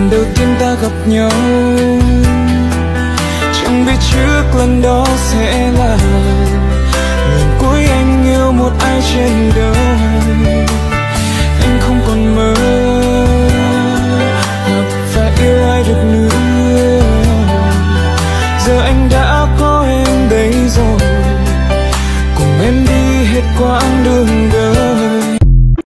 lần đầu tiên ta gặp nhau. Chẳng biết trước lần đó sẽ là Lần cuối anh yêu một ai trên đời. Anh không còn mơ. Hoặc phải yêu ai được nữa. Giờ anh đã có em đây rồi. Cùng em đi hết quãng đường